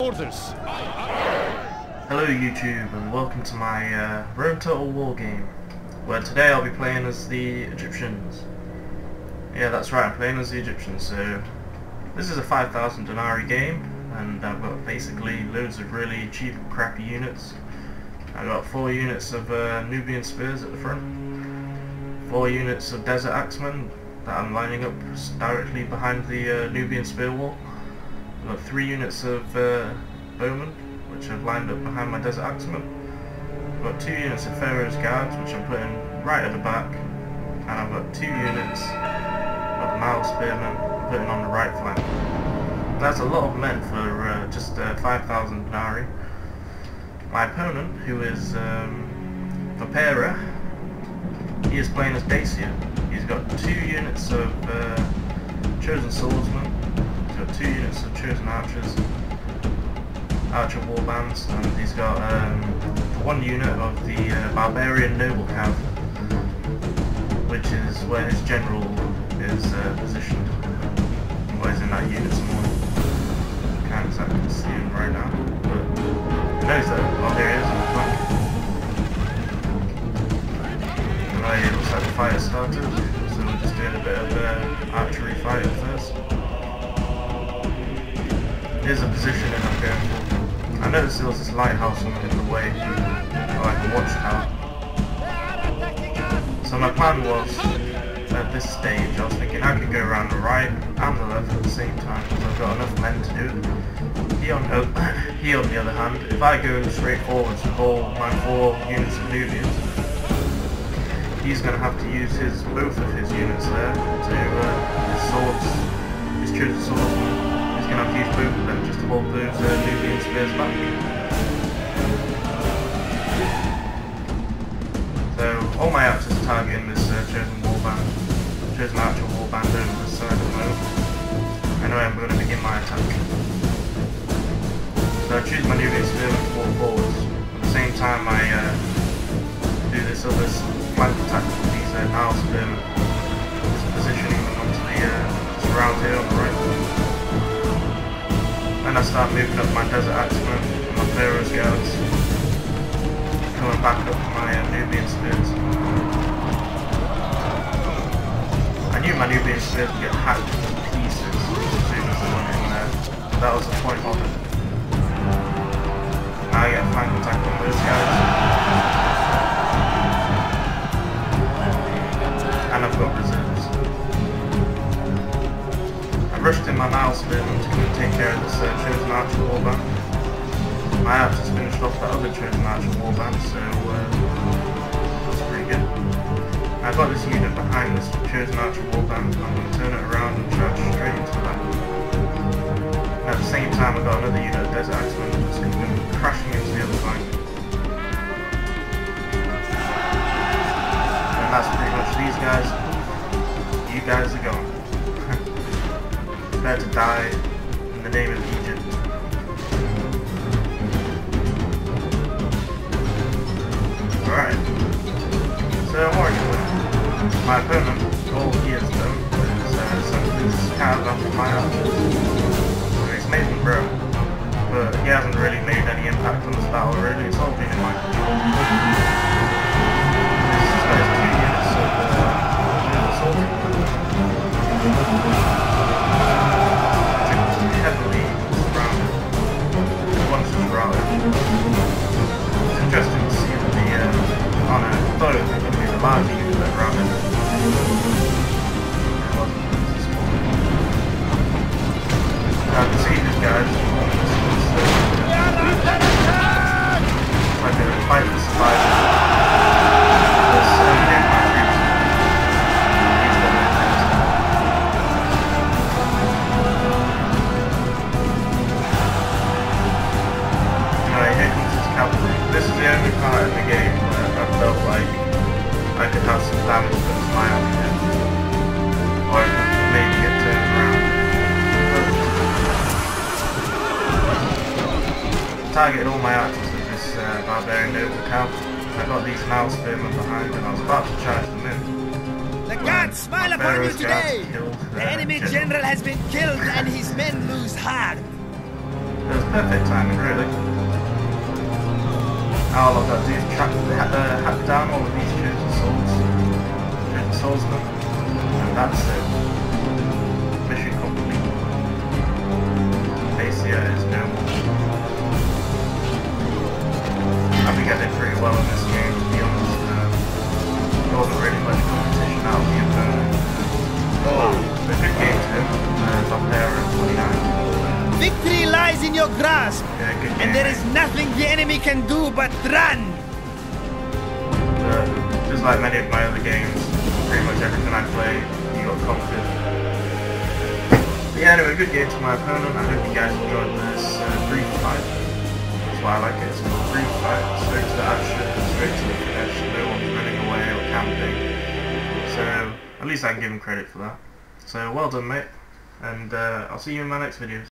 Orders. Hello YouTube and welcome to my uh, Rome Total War game where today I'll be playing as the Egyptians. Yeah that's right, I'm playing as the Egyptians so this is a 5000 denarii game and I've got basically loads of really cheap crappy units. I've got 4 units of uh, Nubian spears at the front, 4 units of Desert Axemen that I'm lining up directly behind the uh, Nubian spear wall. Got 3 units of uh, bowmen which I've lined up behind my Desert Axemen. I've got two units of Pharaoh's Guards, which I'm putting right at the back, and I've got two units of Nile Spearmen putting on the right flank. That's a lot of men for uh, just uh, 5,000 denarii. My opponent, who is um, he is playing as Dacia. He's got two units of uh, Chosen got two units of Chosen Archers, Archer Warbands, and he's got um, one unit of the uh, Barbarian Noble Cav, which is where his general is uh, positioned. Well, he's in that unit somewhere. Can't exactly see him right now, but he knows that. Oh, there he is it looks like the fire started, so we're just doing a bit of uh, archery at first. Here's a positioning I'm going. I noticed there was this lighthouse in the way, or like a watchtower. So my plan was, at this stage, I was thinking I could go around the right and the left at the same time, because I've got enough men to do it. He on, uh, he on the other hand, if I go straight forwards with all my four units of Nubians, he's going to have to use his both of his units there to uh, his swords, his chosen swordsman to have of just to hold those uh, Nubian spears back. So all my archers are targeting this uh, chosen warband, chosen archer warband over this side at the moment. Anyway, I'm going to begin my attack. So I choose my Nubian spearmen to walk forwards. At the same time I uh, do this other flank attack with these uh, Nile spearmen, just positioning them onto the uh, Then I start moving up my Desert Axemen and my Pharaoh's Guards. Coming back up my uh, Nubian Spears. I knew my Nubian Spears would get hacked to pieces as soon as I went in there. That was the point of it. Now I get a flank attack on those guys. Archer Warband. My archers finished off that other Chosen Archer Warband, so uh, that's pretty good. I've got this unit behind this Chosen Archer Warband, and I'm going to turn it around and charge straight into back. At the same time, I've got another unit Desert Axemen that's going to be crashing into the other flank. And that's pretty much these guys. You guys are gone prepare to die the name of Egypt. Alright. So winning. My opponent, all he has done is uh, sent his card my. So he's them grow. But he hasn't really made any impact on this battle really, it's all been in my control. That would be Targeted all my archers with this uh, barbarian noble cav. I got these Nile spearmen behind and I was about to charge them in. The gods smile upon you today! Killed, uh, The enemy general has been killed and his men lose hard. It was perfect timing, really. Now all I've to do uh, down all of these chosen souls. Chosen swordsmen. And that's it. Lies in your grasp, Yeah, good game. and there is nothing the enemy can do but run. Uh, just like many of my other games, pretty much everything I play, you got conquered. But yeah, anyway, good game to my opponent. I hope you guys enjoyed this uh, brief fight. That's why I like it. It's a brief fight, straight to the action, straight to the finish. No one's running away or camping. So at least I can give him credit for that. So well done, mate. And uh, I'll see you in my next videos.